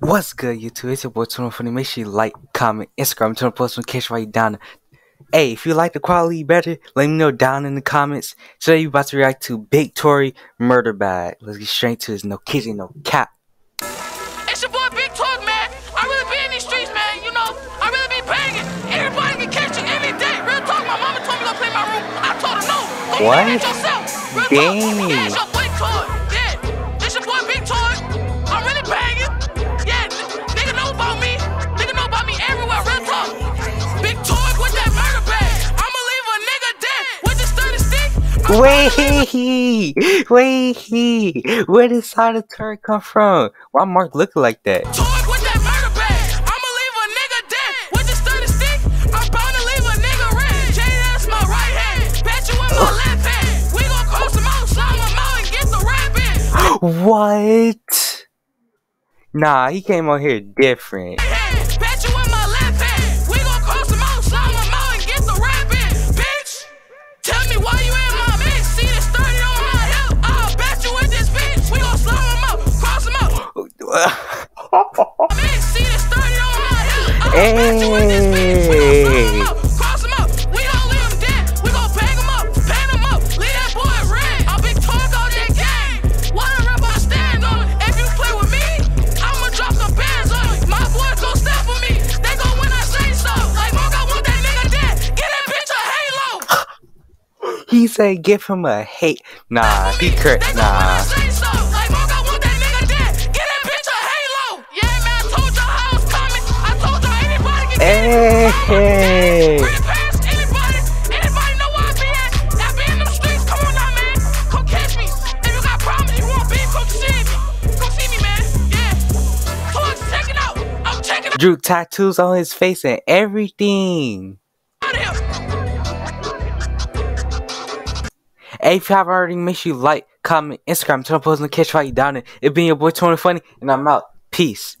What's good, YouTube? It's your boy Twenty1 Funny. Make sure you like, comment, Instagram, turn post notification while you down. Hey, if you like the quality better, let me know down in the comments. Today we about to react to Big Tory Murder Bag. Let's get straight to this. No kidding, no cap. It's your boy Big Talk, man. I really be in these streets, man. You know, I really be banging. Everybody can catch you any day. Real talk, my mama told me to play my room. I told her no. Go What? play it yourself. Real Dang. talk. We gon' cross him out, slime come from? Why Mark the like that? What? Nah, he came on here different. Hand. Bet halo. he said give him a hate. Nah, he cur- They gon' when I nah. Drew tattoos on his face and everything. Hey, if you haven't already, make sure you like, comment, Instagram, turn on post notification while you down it. It been your boy Twenty1 Funny, and I'm out. Peace.